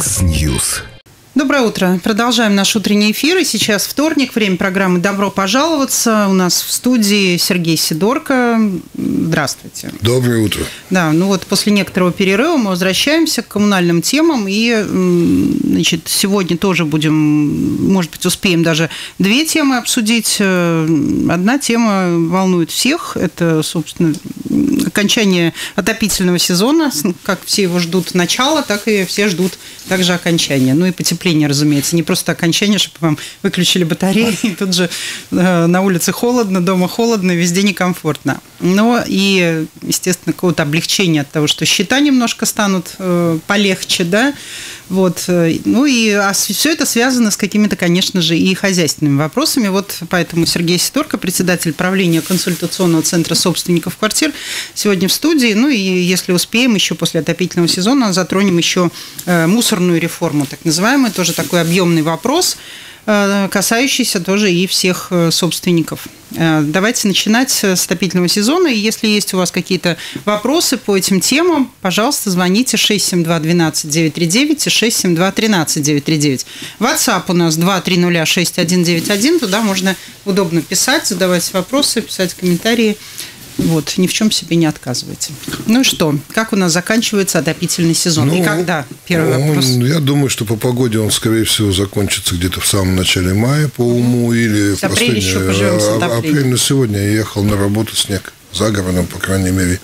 Яндекс.Ньюс. Доброе утро. Продолжаем наш утренний эфир. И сейчас вторник, время программы «Добро пожаловаться». У нас в студии Сергей Сидорко. Здравствуйте. Доброе утро. Да, ну вот после некоторого перерыва мы возвращаемся к коммунальным темам. И, значит, сегодня тоже будем, может быть, успеем даже две темы обсудить. Одна тема волнует всех. Это, собственно, окончание отопительного сезона. Как все его ждут начала, так и все ждут также окончания. Ну и потепление потепление, разумеется, не просто окончание, чтобы вам выключили батареи, и тут же э, на улице холодно, дома холодно, везде некомфортно. Но и, естественно, какое-то облегчение от того, что счета немножко станут э, полегче, да, вот. Э, ну и а все это связано с какими-то, конечно же, и хозяйственными вопросами. Вот поэтому Сергей Сидорко, председатель правления консультационного центра собственников квартир, сегодня в студии. Ну и если успеем, еще после отопительного сезона затронем еще мусорную реформу, так называемую тоже такой объемный вопрос, э, касающийся тоже и всех э, собственников. Э, давайте начинать с отопительного сезона. И если есть у вас какие-то вопросы по этим темам, пожалуйста, звоните 672-12-939 и 672-13-939. WhatsApp у нас 2306191. Туда можно удобно писать, задавать вопросы, писать комментарии. Вот, ни в чем себе не отказывайте. Ну и что? Как у нас заканчивается отопительный сезон? Ну, и когда? Первый он, вопрос. Я думаю, что по погоде он, скорее всего, закончится где-то в самом начале мая по уму или в апреле еще поживем с а, Апрель на сегодня я ехал на работу снег за городом, по крайней мере,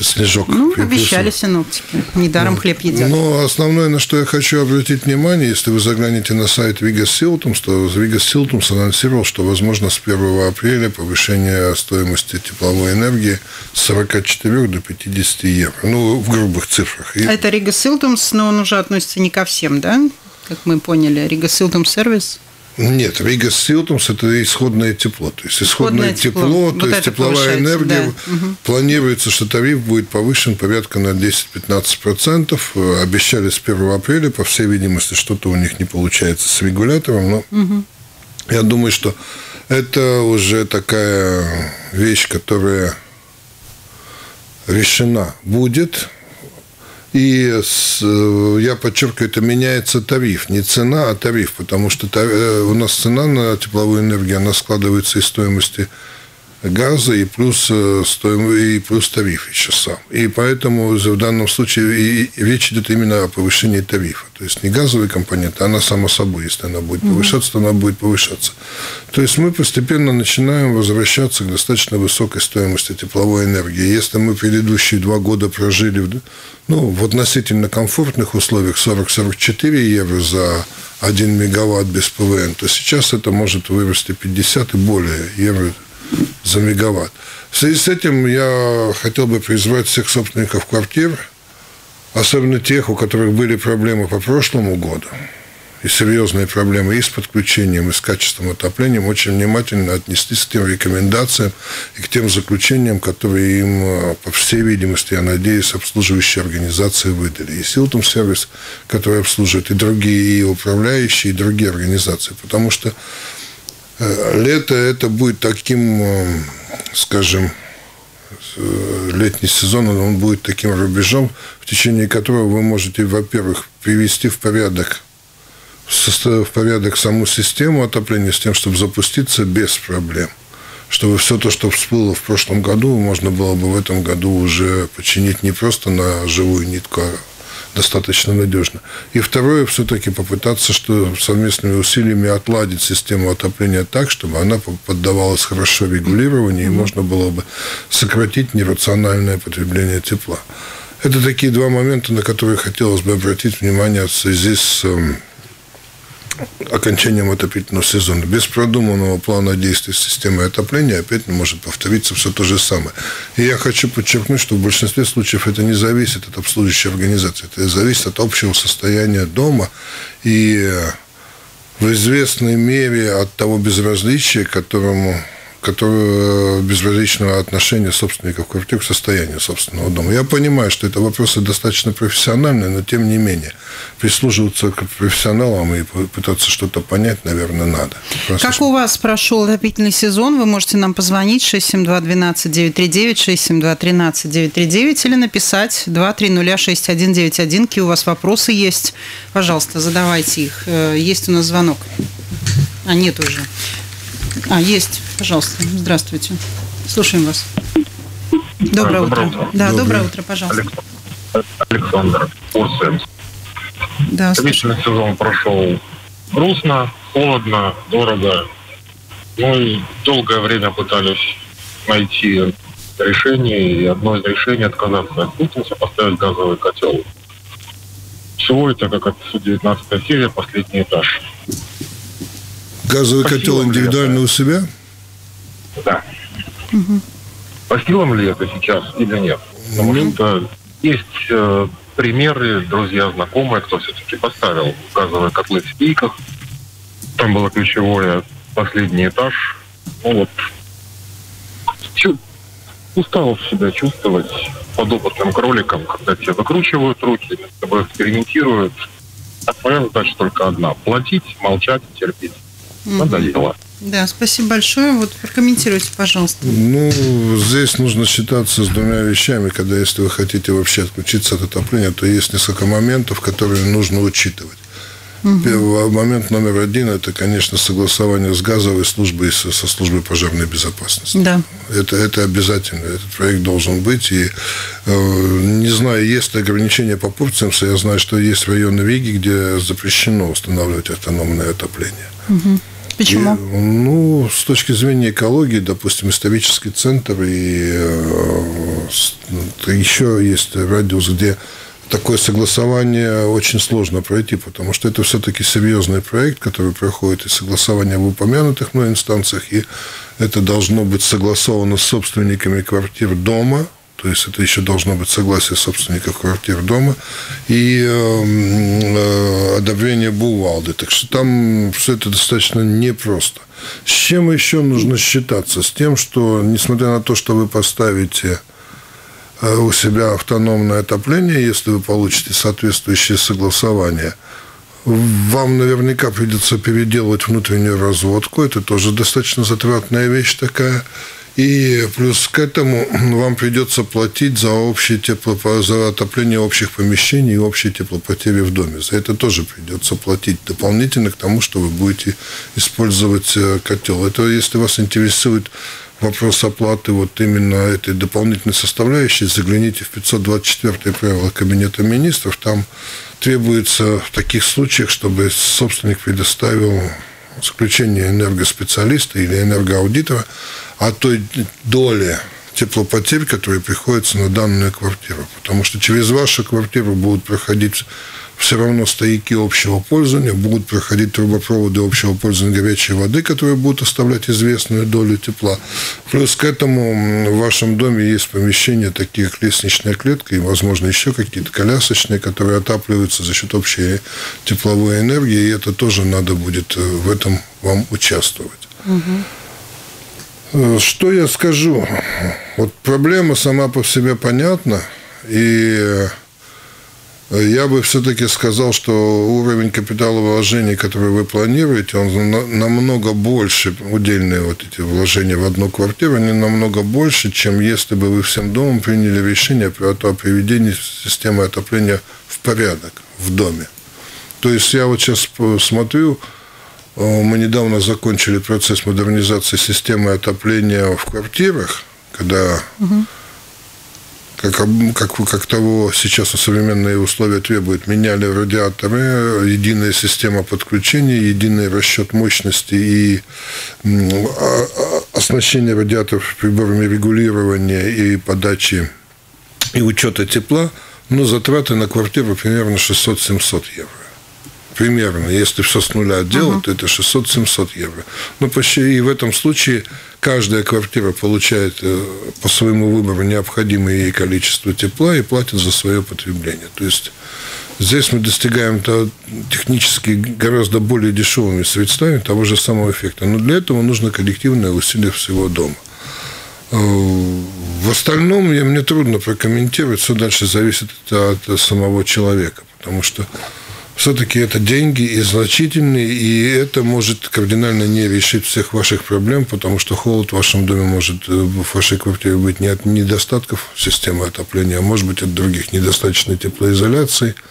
снежок. Ну, обещали синоптики. Недаром ну, хлеб едят. Но основное, на что я хочу обратить внимание, если вы заглянете на сайт Вигас Силтумс, то Вигас Силтумс анонсировал, что возможно с 1 апреля повышение стоимости тепловой энергии с 44 до 50 евро. Ну, в грубых цифрах. И... Это Рига Силтумс, но он уже относится не ко всем, да? Как мы поняли, Рига Силтумс сервис – нет, Вигас Силтумс – это исходное тепло. То есть исходное, исходное тепло, тепло вот то есть тепловая энергия. Да. Планируется, что тариф будет повышен порядка на 10-15%. Обещали с 1 апреля, по всей видимости, что-то у них не получается с регулятором. Но угу. я думаю, что это уже такая вещь, которая решена будет – и с, э, я подчеркиваю, это меняется тариф. Не цена, а тариф. Потому что э, у нас цена на тепловую энергию, она складывается из стоимости газа и плюс, э, стоим, и плюс тариф еще сам. И поэтому в данном случае речь идет именно о повышении тарифа. То есть не газовый компонент, а она само собой, если она будет повышаться, то она будет повышаться. То есть мы постепенно начинаем возвращаться к достаточно высокой стоимости тепловой энергии. Если мы предыдущие два года прожили ну, в относительно комфортных условиях 40-44 евро за 1 мегаватт без ПВН, то сейчас это может вырасти 50 и более евро за мегаватт. В связи с этим я хотел бы призвать всех собственников квартир, особенно тех, у которых были проблемы по прошлому году, и серьезные проблемы и с подключением, и с качеством отопления, очень внимательно отнестись к тем рекомендациям и к тем заключениям, которые им, э, по всей видимости, я надеюсь, обслуживающие организации выдали. И Силтум сервис, который обслуживает и другие, и управляющие, и другие организации. Потому что лето это будет таким, э, скажем, э, летний сезон, он будет таким рубежом, в течение которого вы можете, во-первых, привести в порядок в порядок саму систему отопления с тем, чтобы запуститься без проблем. Чтобы все то, что всплыло в прошлом году, можно было бы в этом году уже починить не просто на живую нитку, а достаточно надежно. И второе, все-таки попытаться что совместными усилиями отладить систему отопления так, чтобы она поддавалась хорошо регулированию, и можно было бы сократить нерациональное потребление тепла. Это такие два момента, на которые хотелось бы обратить внимание с эм, окончанием отопительного сезона. Без продуманного плана действий системы отопления опять может повториться все то же самое. И я хочу подчеркнуть, что в большинстве случаев это не зависит от обслуживающей организации. Это зависит от общего состояния дома и в известной мере от того безразличия, которому которое безразличного отношения собственников квартир к состоянию собственного дома. Я понимаю, что это вопросы достаточно профессиональные, но тем не менее прислуживаться к профессионалам и пытаться что-то понять, наверное, надо. Просто как у вас прошел отопительный сезон? Вы можете нам позвонить 672-12-939, 672-13-939 или написать 230-6191. Какие у вас вопросы есть? Пожалуйста, задавайте их. Э, есть у нас звонок. А, нет уже. А, есть. Пожалуйста. Здравствуйте. Слушаем вас. Доброе, доброе утро. утро. Да, доброе, доброе утро, пожалуйста. Александр Урсенс. Да, Личный сезон прошел грустно, холодно, дорого. Ну и долгое время пытались найти решение, и одно из решений отказаться от Путинца, поставить газовый котел. Всего это, как от 19 серия, последний этаж. Газовый Спасибо котел индивидуально у себя? Да. Угу. По силам ли это сейчас или нет? Потому ну... что есть э, примеры, друзья, знакомые, кто все-таки поставил газовые котлы в спейках. Там было ключевое последний этаж. Ну вот, чу- устал себя чувствовать подопытным кроликом, когда тебе выкручивают руки, с тобой экспериментируют. А твоя задача только одна – платить, молчать, терпеть. Надоело. Да, спасибо большое. Вот прокомментируйте, пожалуйста. Ну, здесь нужно считаться с двумя вещами, когда если вы хотите вообще отключиться от отопления, то есть несколько моментов, которые нужно учитывать. Угу. Момент номер один – это, конечно, согласование с газовой службой и со, со службой пожарной безопасности. Да. Это, это обязательно. Этот проект должен быть. И э, не знаю, есть ли ограничения по порциям, я знаю, что есть районы Риги, где запрещено устанавливать автономное отопление. Угу. Почему? И, ну, с точки зрения экологии, допустим, исторический центр и э, еще есть радиус, где такое согласование очень сложно пройти, потому что это все-таки серьезный проект, который проходит и согласование в упомянутых мной инстанциях, и это должно быть согласовано с собственниками квартир дома, то есть это еще должно быть согласие собственников квартир дома и эм, э, одобрение Бувалды. Так что там все это достаточно непросто. С чем еще нужно считаться? С тем, что несмотря на то, что вы поставите э, у себя автономное отопление, если вы получите соответствующее согласование, вам наверняка придется переделывать внутреннюю разводку. Это тоже достаточно затратная вещь такая. И плюс к этому вам придется платить за, общее тепло, за отопление общих помещений и общие теплопотери в доме. За это тоже придется платить дополнительно к тому, что вы будете использовать э, котел. Это если вас интересует вопрос оплаты вот именно этой дополнительной составляющей, загляните в 524 правило Кабинета министров. Там требуется в таких случаях, чтобы собственник предоставил заключение энергоспециалиста или энергоаудитора о той доле теплопотерь, которые приходится на данную квартиру. Потому что через вашу квартиру будут проходить все равно стояки общего пользования, будут проходить трубопроводы общего пользования горячей воды, которые будут оставлять известную долю тепла. Плюс к этому в вашем доме есть помещения, такие как лестничная клетка и, возможно, еще какие-то колясочные, которые отапливаются за счет общей тепловой энергии, и это тоже надо будет э, в этом вам участвовать. Угу. Что я скажу? Вот проблема сама по себе понятна, и я бы все-таки сказал, что уровень капиталовложений, который вы планируете, он намного больше, удельные вот эти вложения в одну квартиру, они намного больше, чем если бы вы всем домом приняли решение о приведении системы отопления в порядок в доме. То есть я вот сейчас смотрю, Э, мы недавно закончили процесс модернизации системы отопления в квартирах, когда, угу. Как, как, как того сейчас современные условия требуют, меняли радиаторы, единая система подключения, единый расчет мощности и а, а, оснащение радиаторов приборами регулирования и подачи и учета тепла, но затраты на квартиру примерно 600-700 евро примерно, если все с нуля делать, uh-huh. то это 600-700 евро. Ну, почти и в этом случае каждая квартира получает э, по своему выбору необходимое ей количество тепла и платит за свое потребление. То есть Здесь мы достигаем технически гораздо более дешевыми средствами того же самого эффекта. Но для этого нужно коллективное усилие всего дома. Э, в остальном мне трудно прокомментировать, все дальше зависит от самого человека, потому что все-таки это деньги и значительные, и это может кардинально не решить всех ваших проблем, потому что холод в вашем доме может э, в вашей квартире быть не от недостатков системы отопления, а может быть от других недостаточной теплоизоляции –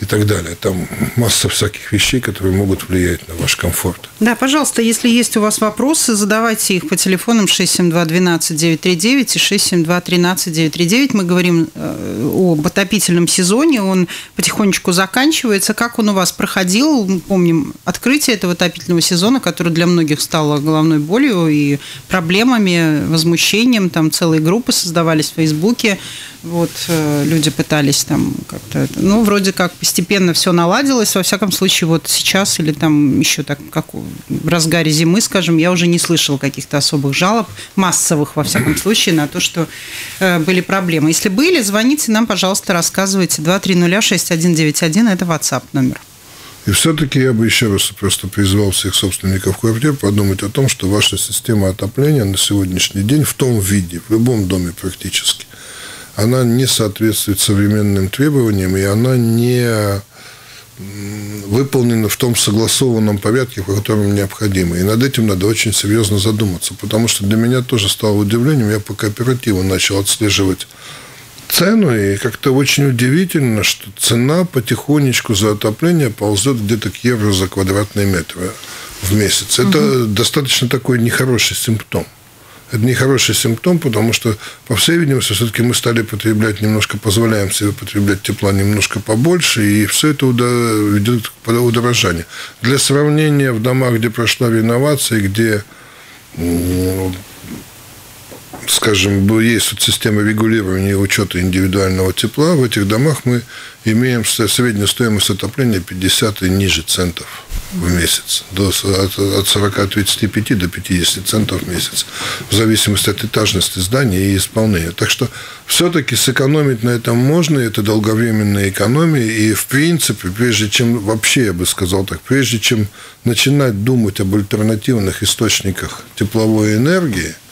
и так далее. Там масса всяких вещей, которые могут влиять на ваш комфорт. Да, пожалуйста, если есть у вас вопросы, задавайте их по телефонам 672-12-939 и 672-13-939. Мы говорим э, об отопительном сезоне, он потихонечку заканчивается. Как он у вас проходил? Мы помним открытие этого отопительного сезона, которое для многих стало головной болью и проблемами, возмущением. Там целые группы создавались в Фейсбуке. Вот э, люди пытались там как-то, ну, вроде как постепенно все наладилось. Во всяком случае, вот сейчас или там еще так, как в разгаре зимы, скажем, я уже не слышала каких-то особых жалоб, массовых, во всяком случае, на то, что э, были проблемы. Если были, звоните нам, пожалуйста, рассказывайте. 2306191 – это WhatsApp номер. И все-таки я бы еще раз просто призвал всех собственников квартир подумать о том, что ваша система отопления на сегодняшний день в том виде, в любом доме практически, она не соответствует современным требованиям, и она не выполнена в том согласованном порядке, по которому необходимо. И над этим надо очень серьезно задуматься, потому что для меня тоже стало удивлением, я по кооперативу начал отслеживать цену, и как-то очень удивительно, что цена потихонечку за отопление ползет где-то к евро за квадратный метр в месяц. Это угу. достаточно такой нехороший симптом. Это нехороший симптом, потому что, по всей видимости, все-таки мы стали потреблять немножко, позволяем себе потреблять тепла немножко побольше, и все это ведет к удорожанию. Для сравнения, в домах, где прошла реновация, где скажем, есть система регулирования и учета индивидуального тепла, в этих домах мы имеем среднюю стоимость отопления 50 и ниже центов в месяц, до, от, от 40-35 до 50 центов в месяц, в зависимости от этажности здания и исполнения. Так что все-таки сэкономить на этом можно, это долговременная экономия, и в принципе, прежде чем, вообще я бы сказал так, прежде чем начинать думать об альтернативных источниках тепловой энергии –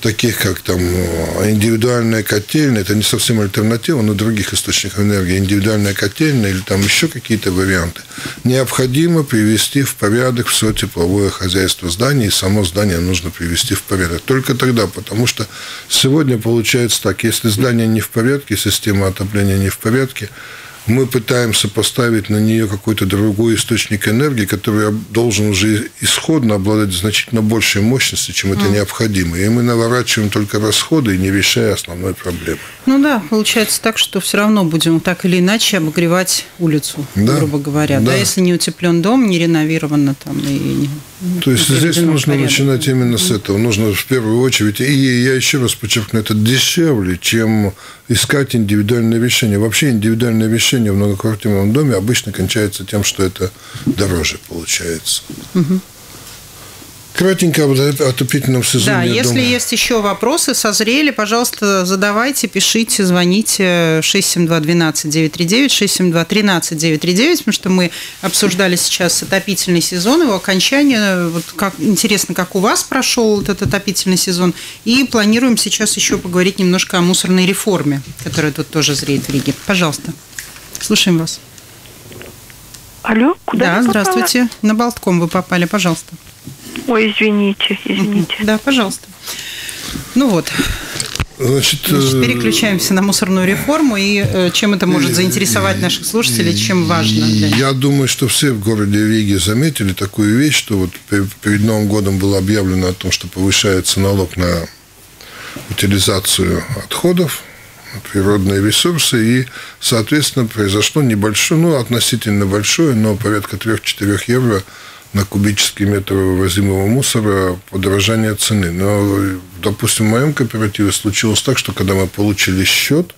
таких как там индивидуальная котельная, это не совсем альтернатива, но других источников энергии, индивидуальная котельная или там еще какие-то варианты, необходимо привести в порядок все тепловое хозяйство здания, и само здание нужно привести в порядок. Только тогда, потому что сегодня получается так, если здание не в порядке, система отопления не в порядке, мы пытаемся поставить на нее какой-то другой источник энергии, который должен уже исходно обладать значительно большей мощностью, чем это mm. необходимо. И мы наворачиваем только расходы, не решая основной проблемы. Ну да, получается так, что все равно будем так или иначе обогревать улицу, да, грубо говоря. Да. да, если не утеплен дом, не реновировано там и не то есть здесь нужно порядок. начинать именно с этого. Нужно в первую очередь, и я еще раз подчеркну, это дешевле, чем искать индивидуальное решение. Вообще индивидуальное решение в многоквартирном доме обычно кончается тем, что это дороже получается. Угу. Кратенько об отопительном сезоне. Да, если думаю. есть еще вопросы, созрели, пожалуйста, задавайте, пишите, звоните 672-12-939, 672-13-939, потому что мы обсуждали сейчас отопительный сезон, его окончание. Вот как, интересно, как у вас прошел этот отопительный сезон. И планируем сейчас еще поговорить немножко о мусорной реформе, которая тут тоже зреет в Риге. Пожалуйста, слушаем вас. Алло, куда Да, здравствуйте. На Болтком вы попали, пожалуйста. Ой, извините, извините. Да, пожалуйста. Ну вот. Значит, Значит, э, переключаемся на мусорную реформу и э, чем это может заинтересовать наших слушателей, чем важно для них? Я думаю, что все в городе Риге заметили такую вещь, что вот перед Новым годом было объявлено о том, что повышается налог на утилизацию отходов, природные ресурсы, и, соответственно, произошло небольшое, ну, относительно большое, но порядка 3-4 евро – на кубический метр вывозимого мусора подорожание цены. Но, допустим, в моем кооперативе случилось так, что когда мы получили счет,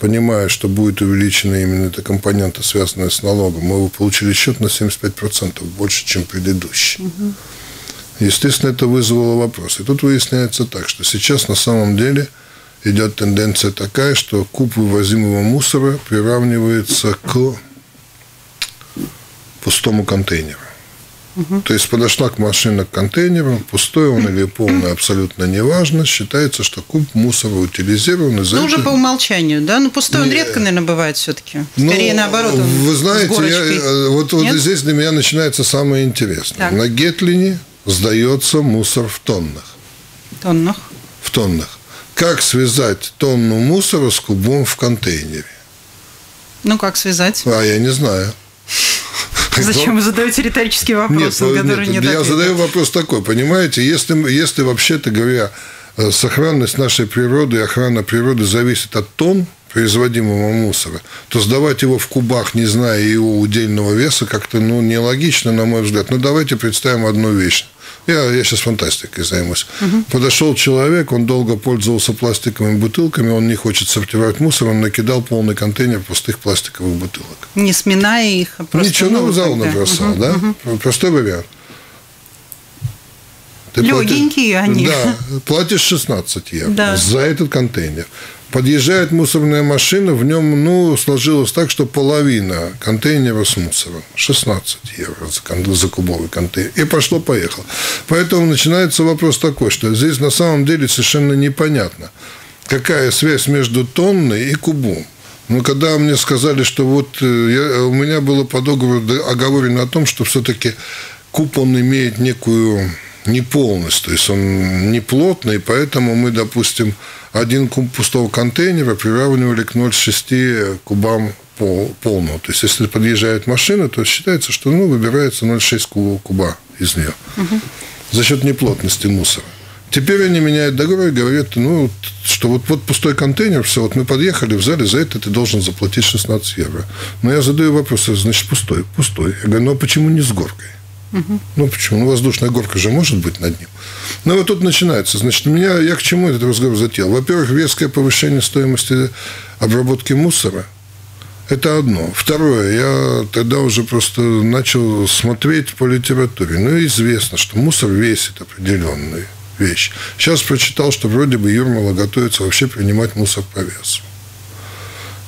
понимая, что будет увеличена именно эта компонента, связанная с налогом, мы получили счет на 75% больше, чем предыдущий. Угу. Естественно, это вызвало вопрос. И тут выясняется так, что сейчас на самом деле идет тенденция такая, что куб вывозимого мусора приравнивается к пустому контейнеру. Угу. То есть подошла к машине к контейнеру, пустой он или полный, абсолютно неважно. Считается, что куб мусора утилизирован. Ну, это... уже по умолчанию, да? Ну, пустой он редко, наверное, бывает все-таки. Скорее, ну, наоборот, он Вы знаете, я, э, вот, вот здесь для меня начинается самое интересное. Так. На Гетлине сдается мусор в тоннах. Тоннах? В тоннах. Как связать тонну мусора с кубом в контейнере? Ну, как связать? А, я не знаю. Зачем вы задаете риторический вопрос, нет, который нет, нет Я задаю вопрос такой, понимаете, если, если вообще-то говоря, э, сохранность нашей природы и охрана природы зависит от тонн производимого мусора, то сдавать его в кубах, не зная его удельного веса, как-то ну, нелогично, на мой взгляд. Но ну, давайте представим одну вещь. Я, я сейчас фантастикой займусь. Угу. Подошел человек, он долго пользовался пластиковыми бутылками, он не хочет сортировать мусор, он накидал полный контейнер пустых пластиковых бутылок. Не сминая их, а просто... Ничего, ну, в зал набросал, угу, да? Угу. Простой вариант. Ты Легенькие платишь, они. Да, платишь 16 евро да. за этот контейнер. Подъезжает мусорная машина, в нем, ну, сложилось так, что половина контейнера с мусором. 16 евро за, за кубовый контейнер. И пошло-поехало. Поэтому начинается вопрос такой, что здесь на самом деле совершенно непонятно, какая связь между тонной и кубом. Но когда мне сказали, что вот э, я, у меня было по договору оговорено о том, что все-таки куб, он имеет некую неполность, то есть он не плотный, поэтому мы, допустим, один куб пустого контейнера приравнивали к 0,6 кубам пол, полного. То есть, если подъезжает машина, то считается, что ну, выбирается 0,6 куба из нее угу. за счет неплотности мусора. Теперь они меняют договор и говорят, ну, что вот, вот пустой контейнер, все, вот мы подъехали в зале, за это ты должен заплатить 16 евро. Но я задаю вопрос, значит, пустой, пустой. Я говорю, ну, а почему не с горкой? Угу. Ну, почему? Ну, воздушная горка же может быть над ним. Ну, вот тут начинается. Значит, меня, я к чему этот разговор затеял? Во-первых, резкое повышение стоимости обработки мусора – это одно. Второе, я тогда уже просто начал смотреть по литературе. Ну, известно, что мусор весит определенную вещь. Сейчас прочитал, что вроде бы Юрмала готовится вообще принимать мусор по весу.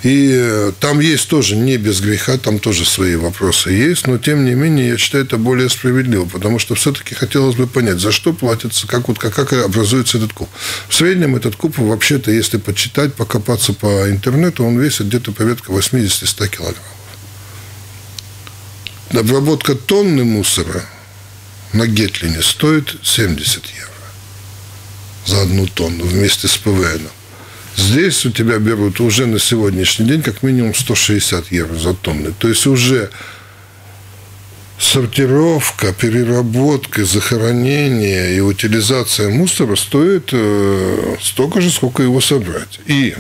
И э, там есть тоже не без греха, там тоже свои вопросы есть, но тем не менее я считаю это более справедливо, потому что все-таки хотелось бы понять, за что платится, как, вот, как, как образуется этот куб. В среднем этот куб, вообще-то, если почитать, покопаться по интернету, он весит где-то порядка 80-100 килограммов. Обработка тонны мусора на Гетлине стоит 70 евро за одну тонну вместе с ПВНом. Здесь у тебя берут уже на сегодняшний день как минимум 160 евро за тонны. То есть уже сортировка, переработка, захоронение и утилизация мусора стоит э, столько же, сколько его собрать. И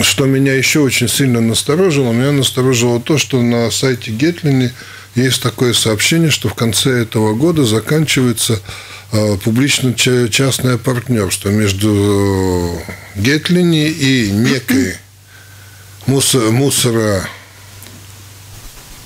что меня еще очень сильно насторожило, меня насторожило то, что на сайте Гетлини есть такое сообщение, что в конце этого года заканчивается публично-частное партнерство между Гетлини и некой мусора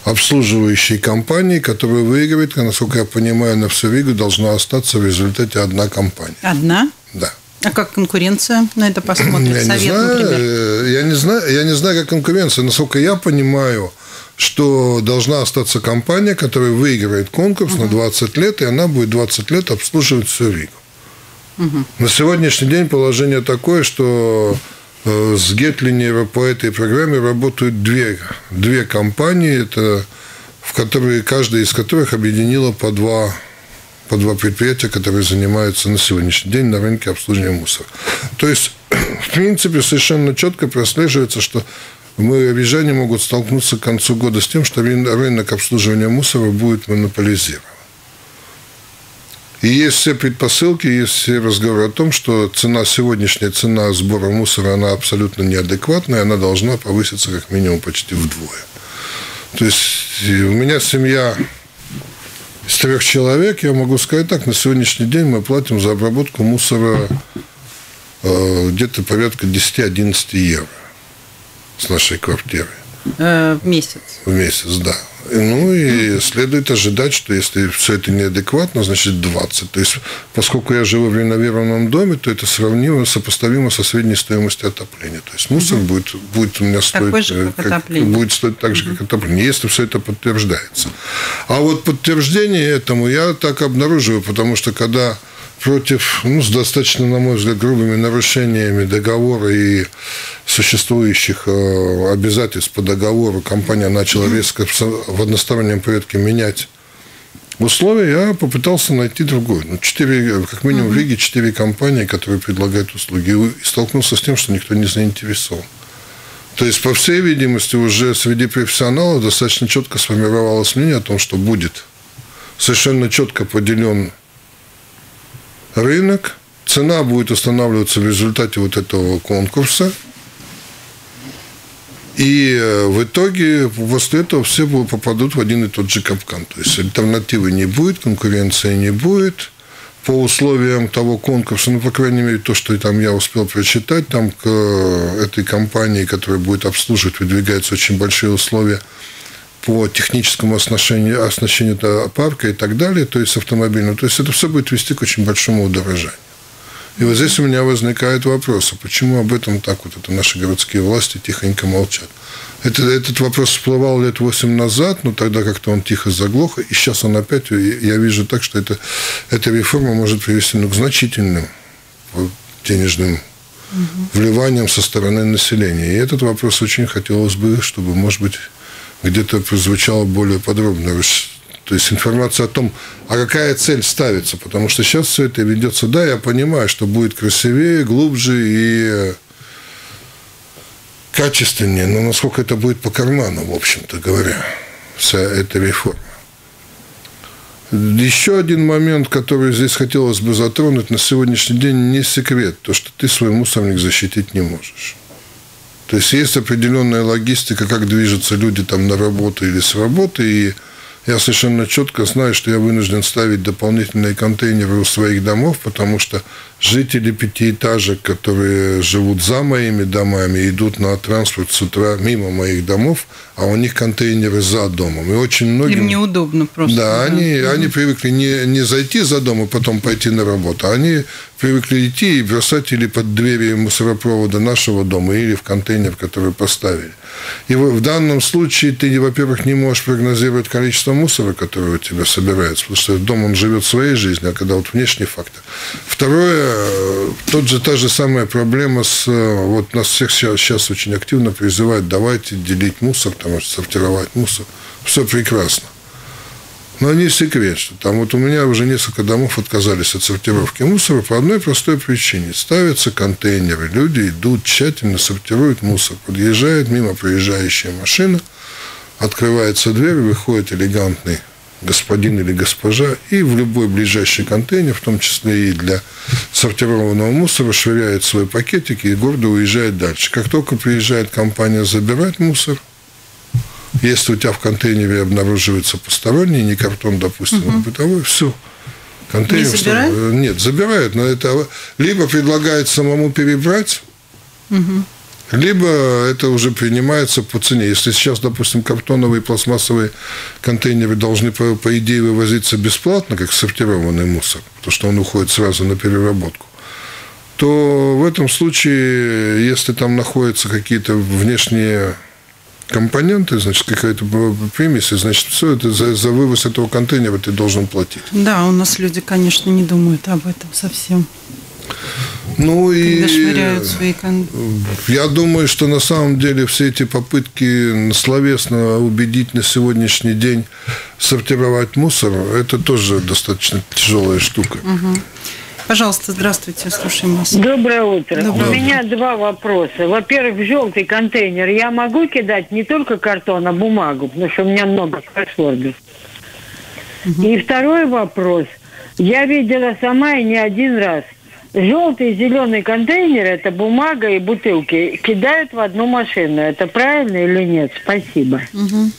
обслуживающей компании, которая выигрывает, насколько я понимаю, на всю Ригу должна остаться в результате одна компания. Одна? Да. А как конкуренция на это посмотрит? Я Совет, не знаю, например? Э, я не знаю, я не знаю, как конкуренция. Насколько я понимаю, что должна остаться компания, которая выигрывает конкурс угу. на 20 лет, и она будет 20 лет обслуживать всю Ригу. Угу. На сегодняшний день положение такое, что э, с Гетлинера по этой программе работают две, две компании, это, в которые, каждая из которых объединила по два, по два предприятия, которые занимаются на сегодняшний день на рынке обслуживания мусора. То есть, в принципе, совершенно четко прослеживается, что мы, рижане, могут столкнуться к концу года с тем, что рынок обслуживания мусора будет монополизирован. И есть все предпосылки, есть все разговоры о том, что цена, сегодняшняя цена сбора мусора, она абсолютно неадекватная, она должна повыситься как минимум почти вдвое. То есть у меня семья из трех человек, я могу сказать так, на сегодняшний день мы платим за обработку мусора э, где-то порядка 10-11 евро с нашей квартиры. Э, в месяц? В месяц, да. Ну и следует ожидать, что если все это неадекватно, значит 20. То есть, поскольку я живу в реновированном доме, то это сравнимо, сопоставимо со средней стоимостью отопления. То есть мусор угу. будет, будет у меня стоить, Такой же, как, как будет стоить так же, как отопление, если все это подтверждается. А вот подтверждение этому я так обнаруживаю, потому что когда против, ну, с достаточно, на мой взгляд, грубыми нарушениями договора и существующих э, обязательств по договору компания начала резко в одностороннем порядке менять условия, я попытался найти другой. Ну, четыре, как минимум в Риге четыре компании, которые предлагают услуги. И столкнулся с тем, что никто не заинтересован. То есть, по всей видимости, уже среди профессионалов достаточно четко сформировалось мнение о том, что будет совершенно четко поделен рынок, цена будет устанавливаться в результате вот этого конкурса. И э, в итоге после этого все попадут в один и тот же капкан. То есть альтернативы не будет, конкуренции не будет. По условиям того конкурса, ну, по крайней мере, то, что там я успел прочитать, там к э, этой компании, которая будет обслуживать, выдвигаются очень большие условия – по техническому оснащению, оснащению парка и так далее, то есть автомобильного. То есть это все будет вести к очень большому удорожанию. И вот здесь у меня возникает вопрос, а почему об этом так вот это наши городские власти тихонько молчат? Это, этот вопрос всплывал лет восемь назад, но тогда как-то он тихо заглох, и сейчас он опять, я вижу так, что это, эта реформа может привести ну, к значительным денежным угу. вливаниям со стороны населения. И этот вопрос очень хотелось бы, чтобы, может быть, где-то прозвучало более подробно. То есть информация о том, а какая цель ставится. Потому что сейчас все это ведется. Да, я понимаю, что будет красивее, глубже и качественнее. Но насколько это будет по карману, в общем-то говоря, вся эта реформа. Еще один момент, который здесь хотелось бы затронуть, на сегодняшний день не секрет, то, что ты свой мусорник защитить не можешь. То есть есть определенная логистика, как движутся люди там на работу или с работы, и я совершенно четко знаю, что я вынужден ставить дополнительные контейнеры у своих домов, потому что жители пятиэтажек, которые живут за моими домами, идут на транспорт с утра мимо моих домов, а у них контейнеры за домом. И очень многим... Им неудобно просто. Да, да. Они, угу. они привыкли не, не зайти за дом и потом пойти на работу, они привыкли идти и бросать или под двери мусоропровода нашего дома, или в контейнер, который поставили. И в данном случае ты, во-первых, не можешь прогнозировать количество мусора, которое у тебя собирается, потому что дом, он живет своей жизнью, а когда вот внешний фактор. Второе, тот же, та же самая проблема с... Вот нас всех сейчас, сейчас очень активно призывают, давайте делить мусор, там, сортировать мусор. Все прекрасно. Но не секрет, что там вот у меня уже несколько домов отказались от сортировки мусора по одной простой причине. Ставятся контейнеры, люди идут, тщательно сортируют мусор. Подъезжает мимо проезжающая машина, открывается дверь, выходит элегантный господин или госпожа, и в любой ближайший контейнер, в том числе и для сортированного мусора, швыряет свой пакетик и гордо уезжает дальше. Как только приезжает компания забирать мусор – если у тебя в контейнере обнаруживается посторонний, не картон, допустим, угу. а бытовой, все. Контейнер не забирают? Нет, забирают, но это либо предлагают самому перебрать, угу. Либо это уже принимается по цене. Если сейчас, допустим, картоновые пластмассовые контейнеры должны, по, по идее, вывозиться бесплатно, как сортированный мусор, потому что он уходит сразу на переработку, то в этом случае, если там находятся какие-то внешние компоненты, значит, какая-то примесь, значит, все это за, за вывоз этого контейнера ты должен платить. Да, у нас люди, конечно, не думают об этом совсем. Ну и свои кон... я думаю, что на самом деле все эти попытки словесно убедить на сегодняшний день сортировать мусор, это тоже достаточно тяжелая штука. Угу. Пожалуйста, здравствуйте, слушаем вас. Доброе утро. Доброе У меня два вопроса. Во-первых, в желтый контейнер я могу кидать не только картон, а бумагу, потому что у меня много кроссвордов. Угу. И второй вопрос. Я видела сама и не один раз. Желтый и зеленый контейнер – это бумага и бутылки. Кидают в одну машину. Это правильно или нет? Спасибо. Угу.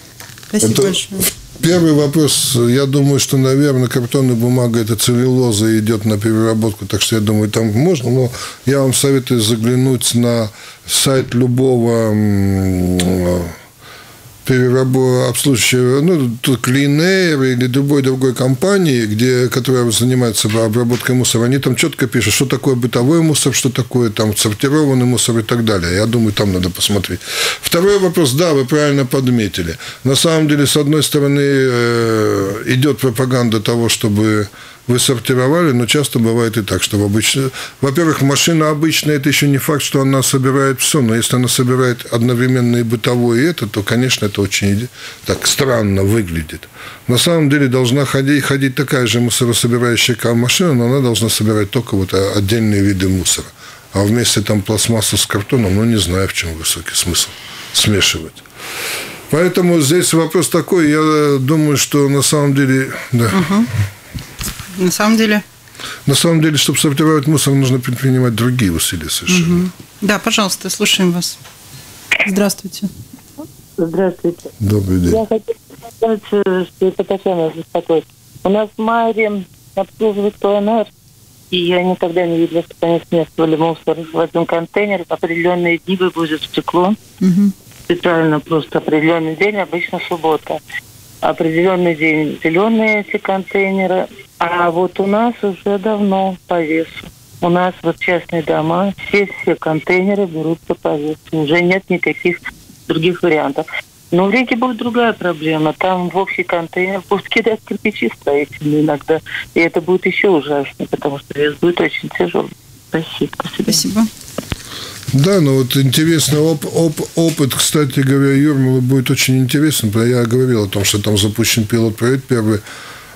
Спасибо это большое. Первый вопрос. Я думаю, что, наверное, картонная бумага – это целлюлоза и идет на переработку, так что я думаю, там можно. Но я вам советую заглянуть на сайт любого обслуживающая, ну, тут Air или любой другой компании, где, которая занимается обработкой мусора, они там четко пишут, что такое бытовой мусор, что такое там сортированный мусор и так далее. Я думаю, там надо посмотреть. Второй вопрос, да, вы правильно подметили. На самом деле, с одной стороны, э, идет пропаганда того, чтобы вы сортировали, но часто бывает и так, что в обычно... Во-первых, машина обычная, это еще не факт, что она собирает все, но если она собирает одновременно и бытовое, и это, то, конечно, это очень так странно выглядит. На самом деле должна ходить, ходить такая же мусорособирающая машина, но она должна собирать только вот отдельные виды мусора. А вместе там пластмассу с картоном, ну, не знаю, в чем высокий смысл смешивать. Поэтому здесь вопрос такой, я думаю, что на самом деле... Да. Угу. На самом деле? На самом деле, чтобы сортировать мусор, нужно предпринимать другие усилия совершенно. Угу. Да, пожалуйста, слушаем вас. Здравствуйте. Здравствуйте. Добрый день. Я хочу сказать, что это Татьяна беспокоит. У нас в Майре обслуживает ПНР, и я никогда не видела, что они смешивали мусор в один контейнер. В определенные дни вывозят стекло. Угу. Специально просто определенный день, обычно суббота. Определенный день зеленые эти контейнеры, а вот у нас уже давно по весу. У нас вот частные дома, все все контейнеры берутся по весу. Уже нет никаких других вариантов. Но в Риге будет другая проблема. Там в общий контейнер будут кидать кирпичи строительные иногда. И это будет еще ужаснее, потому что вес будет очень тяжелый. Спасибо. Спасибо. Да, ну вот интересный оп оп опыт, кстати говоря, Юрмала будет очень интересным. Я говорил о том, что там запущен пилот-проект первый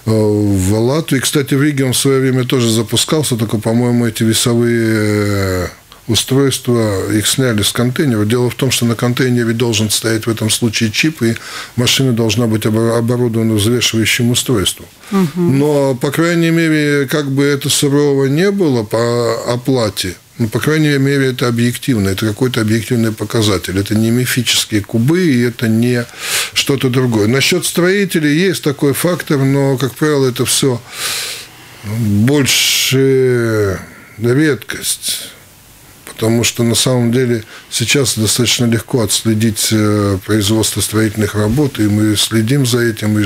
в Латвии. Кстати, в Риге он в свое время тоже запускался, только, по-моему, эти весовые э, устройства, их сняли с контейнера. Дело в том, что на контейнере должен стоять в этом случае чип, и машина должна быть оборудована взвешивающим устройством. Угу. Но, по крайней мере, как бы это сурово не было по оплате, ну, по крайней мере, это объективно, это какой-то объективный показатель. Это не мифические кубы, и это не что-то другое. Насчет строителей есть такой фактор, но, как правило, это все больше редкость потому что на самом деле сейчас достаточно легко отследить э, производство строительных работ, и мы следим за этим, и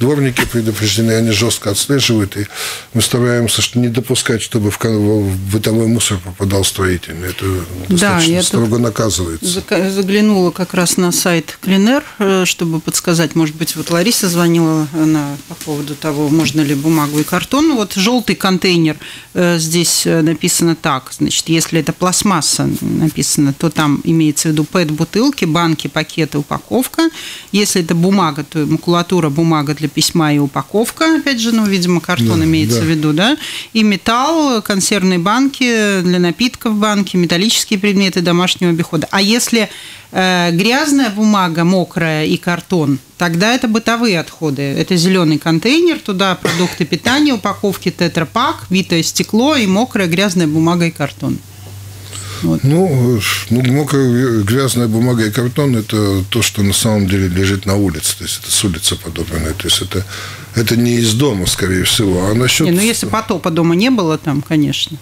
дворники предупреждены, они жестко отслеживают, и мы стараемся не допускать, чтобы в бытовой мусор попадал строительный. Это достаточно да, строго наказывается. Заглянула как раз на сайт Клинер, э, чтобы подсказать, может быть, вот Лариса звонила она по поводу того, можно ли бумагу и картон. Вот желтый контейнер э, здесь написано так, значит, если это пластмасса, масса написано, то там имеется в виду ПЭТ-бутылки, банки, пакеты, упаковка. Если это бумага, то макулатура, бумага для письма и упаковка. Опять же, ну, видимо, картон да, имеется да. в виду, да. И металл, консервные банки для напитков банки, металлические предметы домашнего обихода. А если э, грязная бумага, мокрая и картон, тогда это бытовые отходы. Это зеленый контейнер, туда продукты питания, упаковки тетрапак, витое стекло и мокрая грязная бумага и картон. Вот. Ну, ну, мокрая грязная бумага и картон – это то, что на самом деле лежит на улице. То есть, это с улицы подобранное. То есть, это, это не из дома, скорее всего. А насчет... Не, ну, если потопа дома не было там, конечно.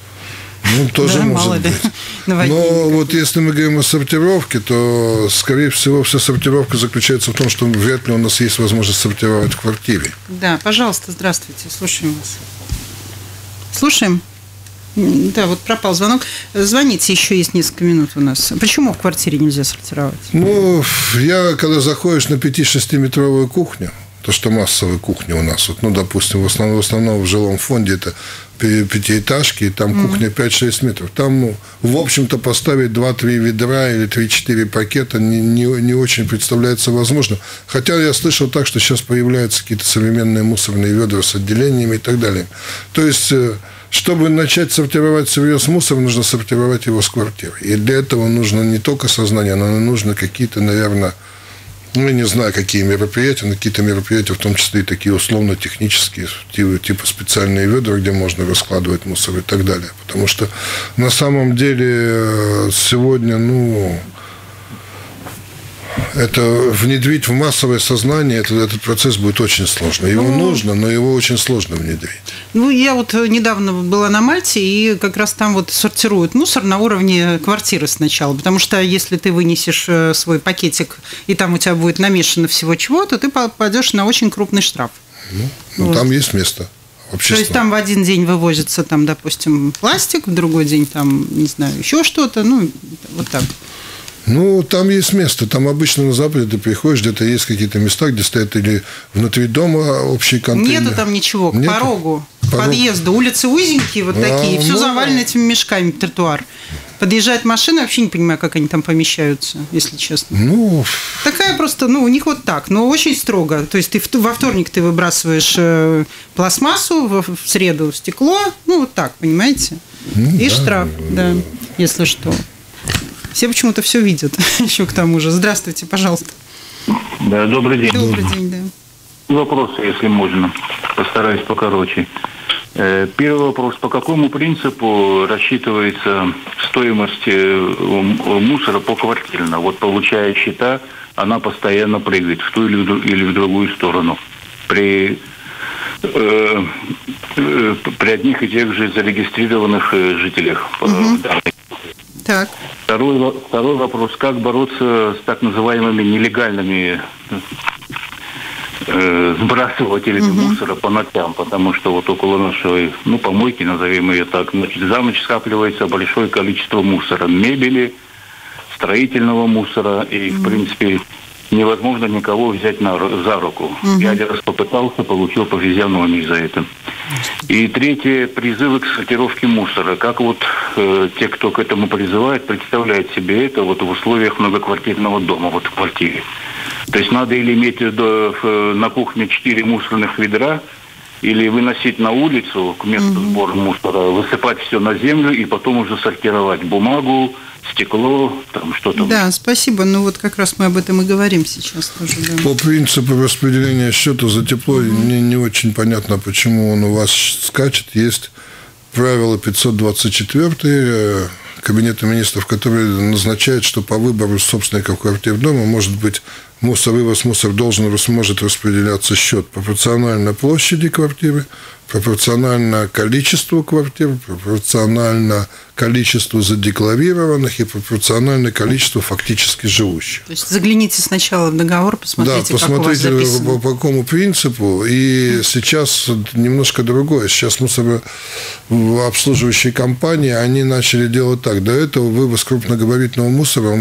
Ну, тоже да, может мало, быть. Да. Но вот если мы говорим о сортировке, то, скорее всего, вся сортировка заключается в том, что вряд ли у нас есть возможность сортировать в квартире. Да, пожалуйста, здравствуйте, слушаем вас. Слушаем. Да, вот пропал звонок. Звоните, еще есть несколько минут у нас. Почему в квартире нельзя сортировать? Ну, я, когда заходишь на 5-6-метровую кухню, то, что массовая кухня у нас, вот, ну, допустим, в основном, в основном в жилом фонде это пятиэтажки, и там mm-hmm. кухня 5-6 метров. Там, ну, в общем-то, поставить 2-3 ведра или 3-4 пакета не, не, не очень представляется возможным. Хотя я слышал так, что сейчас появляются какие-то современные мусорные ведра с отделениями и так далее. То есть э, чтобы начать сортировать всерьез мусор, нужно сортировать его с квартиры. И для этого нужно не только сознание, но нужно какие-то, наверное, ну, я не знаю, какие мероприятия, но какие-то мероприятия, в том числе и такие условно-технические, типа, типа специальные ведра, где можно раскладывать мусор и так далее. Потому что на самом деле э, сегодня, ну, это внедрить в массовое сознание, это, этот процесс будет очень сложно. Его ну, нужно, но его очень сложно внедрить. Ну, я вот недавно была на Мальте, и как раз там вот сортируют мусор на уровне квартиры сначала. Потому что если ты вынесешь э, свой пакетик, и там у тебя будет намешано всего чего, то ты попадешь на очень крупный штраф. Ну, ну вот. там есть место. Общество. То есть там в один день вывозится, там, допустим, пластик, в другой день там, не знаю, еще что-то, ну, вот так. Ну, там есть место. Там обычно на Западе ты приходишь, где-то есть какие-то места, где стоят или внутри дома общие контейнеры. Нету там ничего, к Нету? порогу, к Порог. подъезду. Улицы узенькие вот а, такие, все ну, завалено этими мешками, тротуар. Подъезжает машина, вообще не понимаю, как они там помещаются, если честно. Ну... Такая просто, ну, у них вот так, но очень строго. То есть ты во вторник ты выбрасываешь э, пластмассу, в среду стекло, ну, вот так, понимаете? Ну, И да, штраф, да, если что. Все почему-то все видят еще к тому же. Здравствуйте, пожалуйста. Да, добрый день. Добрый день, да. Вопросы, если можно. Постараюсь покороче. Э, первый вопрос. По какому принципу рассчитывается стоимость э, мусора по квартирно? Вот получая счета, она постоянно прыгает в ту или в другую сторону. При, э, э, при одних и тех же зарегистрированных жителях угу. Так. Второй, второй вопрос. Как бороться с так называемыми нелегальными э, сбрасывателями угу. мусора по ночам, потому что вот около нашей, ну, помойки, назовем ее так, значит, за ночь скапливается большое количество мусора. Мебели, строительного мусора и, в принципе, невозможно никого взять на, за руку. Угу. Я один раз попытался, получил по физиономии за это. И третье, призывы к сортировке мусора. Как вот э, те, кто к этому призывает, представляют себе это вот в условиях многоквартирного дома, вот в квартире. То есть надо или иметь э, на кухне четыре мусорных ведра, или выносить на улицу к месту угу. сбора мусора, высыпать все на землю и потом уже сортировать бумагу, стекло, там что-то. Да, спасибо. Ну вот как раз мы об этом и говорим сейчас тоже. Да. По принципу распределения счета за тепло угу. мне не очень понятно, почему он у вас скачет. Есть правило 524 Кабинета министров, который назначает, что по выбору собственников квартир дома может быть мусор, вывоз мусор должен, может распределяться счет пропорционально площади квартиры, пропорционально количеству квартир, пропорционально количеству задекларированных и пропорционально количеству фактически живущих. То есть загляните сначала в договор, посмотрите, да, посмотрите как у вас по, по какому принципу. И сейчас немножко другое. Сейчас мусорообслуживающие компании, они начали делать так. До этого вывоз крупногабаритного мусора,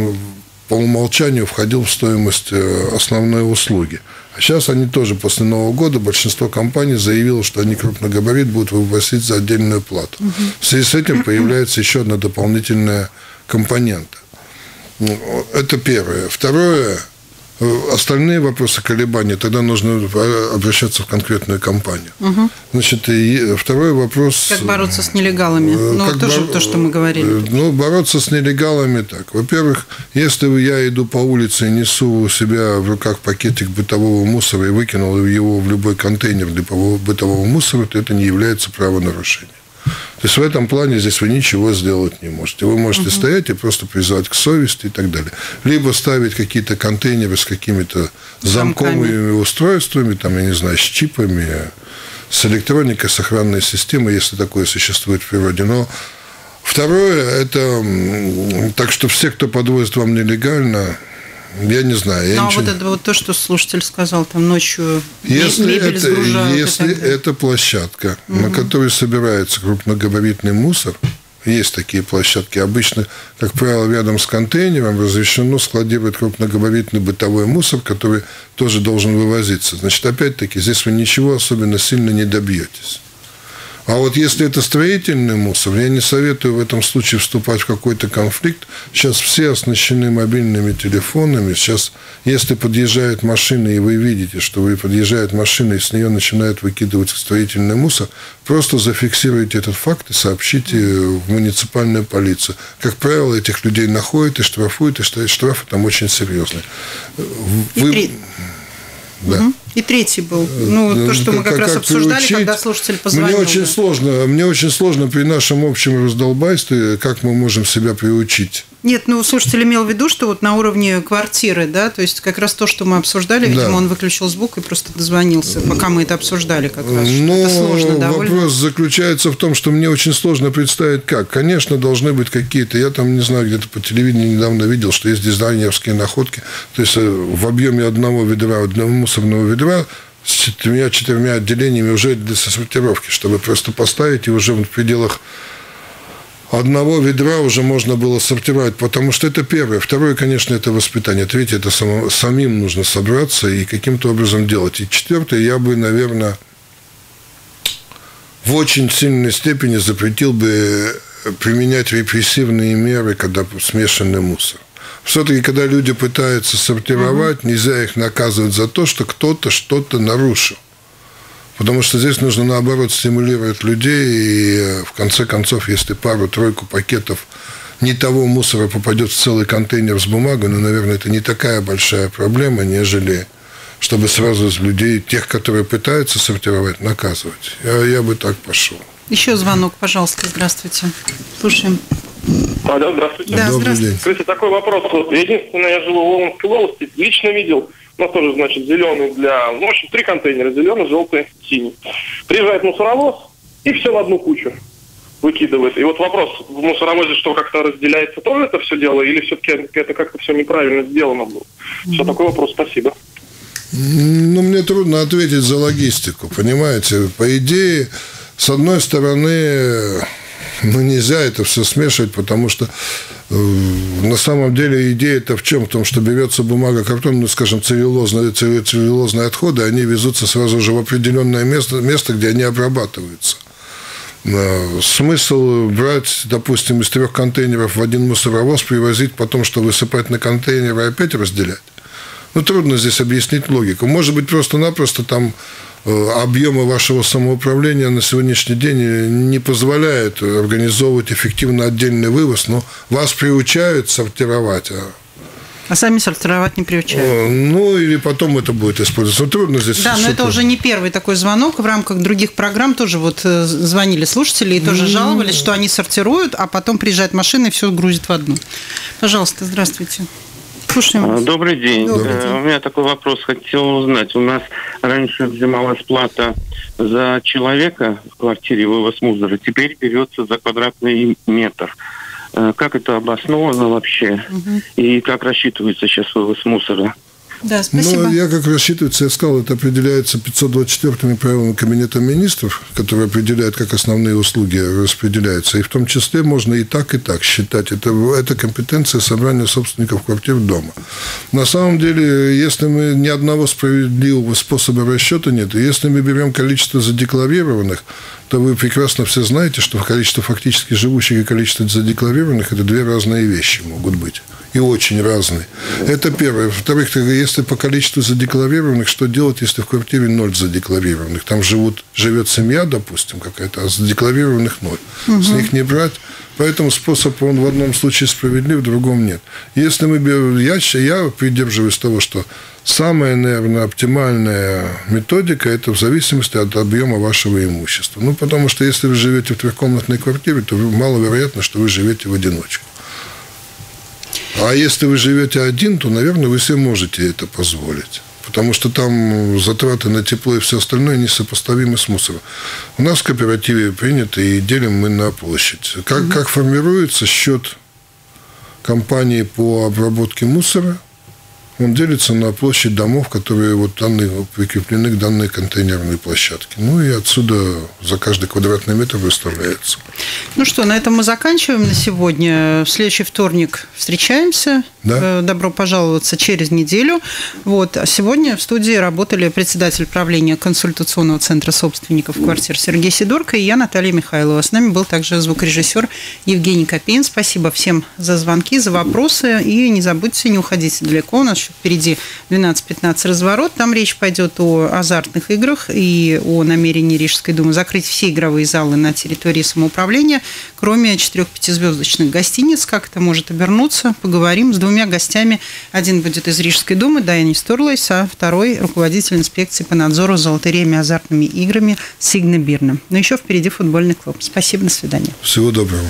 по умолчанию входил в стоимость э, основной услуги. Сейчас они тоже после Нового года, большинство компаний заявило, что они крупногабарит будут вывозить за отдельную плату. Угу. В связи с этим появляется еще одна дополнительная компонента. Ну, это первое. Второе, Остальные вопросы колебания, тогда нужно обращаться в конкретную компанию. Угу. Значит, и второй вопрос... Как бороться с нелегалами? Э, ну, как тоже бор... то, что мы говорили. Э, ну, бороться с нелегалами так. Во-первых, если я иду по улице и несу у себя в руках пакетик бытового мусора и выкинул его в любой контейнер для бытового мусора, то это не является правонарушением. То есть в этом плане здесь вы ничего сделать не можете. Вы можете угу. стоять и просто призывать к совести и так далее. Либо ставить какие-то контейнеры с какими-то замковыми устройствами, там, я не знаю, с чипами, с электроникой, с охранной системой, если такое существует в природе. Но второе, это так что все, кто подвозит вам нелегально, я не знаю. Я ну, а ничего... вот это вот то, что слушатель сказал, там ночью если мебель это, Если это площадка, угу. на которой собирается крупногабаритный мусор, есть такие площадки. Обычно, как правило, рядом с контейнером разрешено складировать крупногабаритный бытовой мусор, который тоже должен вывозиться. Значит, опять-таки, здесь вы ничего особенно сильно не добьетесь. А вот если это строительный мусор, я не советую в этом случае вступать в какой-то конфликт. Сейчас все оснащены мобильными телефонами. Сейчас, если подъезжает машина, и вы видите, что вы подъезжает машина, и с нее начинают выкидывать строительный мусор, просто зафиксируйте этот факт и сообщите в муниципальную полицию. Как правило, этих людей находят и штрафуют, и штрафы там очень серьезные. Вы... Да. Угу. И третий был. Ну, то, что мы как, как раз обсуждали, приучить, когда слушатель позвонил. Мне очень, да. сложно, мне очень сложно при нашем общем раздолбайстве, как мы можем себя приучить Нет, ну, слушатель имел в виду, что вот на уровне квартиры, да, то есть как раз то, что мы обсуждали, видимо, Да. он выключил звук и просто дозвонился, пока мы это обсуждали как раз. Ну, это сложно довольно. вопрос заключается в том, что мне очень сложно представить, как. Конечно, должны быть какие-то... Я там, не знаю, где-то по телевидению недавно видел, что есть дизайнерские находки. То есть э, в объеме одного ведра, одного мусорного ведра с четырьмя-четырьмя отделениями уже для сортировки, чтобы просто поставить и уже в пределах одного ведра уже можно было сортировать, потому что это первое. Второе, конечно, это воспитание. Третье, это само- самим нужно собраться и каким-то образом делать. И четвертое, я бы, наверное, в очень сильной степени запретил бы применять репрессивные меры, когда смешанный мусор. Все-таки, когда люди пытаются сортировать, нельзя их наказывать за то, что кто-то что-то нарушил. Потому что здесь нужно, наоборот, стимулировать людей, и э, в конце концов, если пару-тройку пакетов не того мусора попадет в целый контейнер с бумагой, ну, наверное, это не такая большая проблема, нежели чтобы сразу из людей, тех, которые пытаются сортировать, наказывать. Я, я бы так пошел. Еще звонок, пожалуйста, здравствуйте. Слушаем. Алло, здравствуйте. Да, Добрый здравствуйте. день. Скажите, такой вопрос. Вот единственное, я живу в Лондонской области, лично видел, у нас тоже, значит, зеленый для... Ну, в общем, три контейнера, зеленый, желтый, синий. Приезжает мусоровоз и все в одну кучу выкидывает. И вот вопрос, в мусоровозе что, как-то разделяется тоже это все дело, или все-таки это как-то все неправильно сделано было? Все, такой вопрос, спасибо. Ну, мне трудно ответить за логистику, понимаете? По идее, с одной стороны, ну, нельзя это все смешивать, потому что э, на самом деле идея-то в чем? В том, что берется бумага, картон, ну, скажем, целлюлозные, целлю- целлюлозные отходы, они везутся сразу же в определенное место, место где они обрабатываются. Э, Смысл брать, допустим, из трех контейнеров в один мусоровоз, привозить, потом что высыпать на контейнеры и опять разделять? Ну, трудно здесь объяснить логику. Может быть, просто-напросто там объемы вашего самоуправления на сегодняшний день э, не позволяют организовывать эффективно отдельный вывоз, но вас приучают сортировать. а, А сами сортировать не приучают. э, Ну, или потом это будет использоваться. Ну, трудно здесь Да, но это уже не первый такой звонок. В рамках других программ тоже вот э, звонили слушатели и тоже жаловались, что они сортируют, а потом приезжает машина и все грузит в одну. Пожалуйста, здравствуйте. Слушаем вас. Добрый день. Добрый Э, день. У меня такой вопрос. Хотел узнать. У нас раньше взималась плата за человека в квартире вывоз мусора. Теперь берется за квадратный метр. Э, Как это обосновано вообще? И как рассчитывается сейчас вывоз мусора? Да, спасибо. Ну, я как рассчитывается, я сказал, это определяется 524 правилами Кабинета министров, которые определяют, как основные услуги распределяются. И в том числе можно и так, и так считать. Это, это компетенция собрания собственников квартир дома. На самом деле, если мы ни одного справедливого способа расчета нет, и если мы берем количество задекларированных, то вы прекрасно все знаете, что количество фактически живущих и количество задекларированных – это две разные вещи могут быть. И очень разные. Это первое. Во-вторых, если по количеству задекларированных, что делать, если в квартире ноль задекларированных? Там живут, живет семья, допустим, какая-то, а задекларированных ноль. С них не брать. Поэтому способ, он в одном случае справедлив, в другом нет. Если мы берем, я, я придерживаюсь того, что самая, наверное, оптимальная методика – это в зависимости от объема вашего имущества. Ну, потому что если вы живете в трехкомнатной квартире, то маловероятно, что вы живете в одиночку. А если вы живете один, то, наверное, вы себе можете это позволить. Потому что там затраты на тепло и все остальное несопоставимы с мусором. У нас в кооперативе принято и делим мы на площадь. Как, как формируется счет компании по обработке мусора? Он делится на площадь домов, которые вот данные, прикреплены к данной контейнерной площадке. Ну и отсюда за каждый квадратный метр выставляется. Ну что, на этом мы заканчиваем на сегодня. В следующий вторник встречаемся. Да. Э, Добро пожаловаться через неделю. Вот. А сегодня в студии работали председатель правления консультационного центра собственников квартир Сергей Сидорко и я, Наталья Михайлова. С нами был также звукорежиссер Евгений Копейн. Спасибо всем за звонки, за вопросы. И не забудьте, не уходите далеко. У нас еще впереди 12-15 разворот. Там речь пойдет о азартных играх и о намерении Рижской думы закрыть все игровые залы на территории самоуправления, кроме четырех-пятизвездочных гостиниц. Как это может обернуться? Поговорим с двумя гостями. Один будет из Рижской думы, Дайани Сторлайс, а второй – руководитель инспекции по надзору за лотереями и азартными играми Сигна Бирна. Но еще впереди футбольный клуб. Спасибо, до свидания. Всего доброго.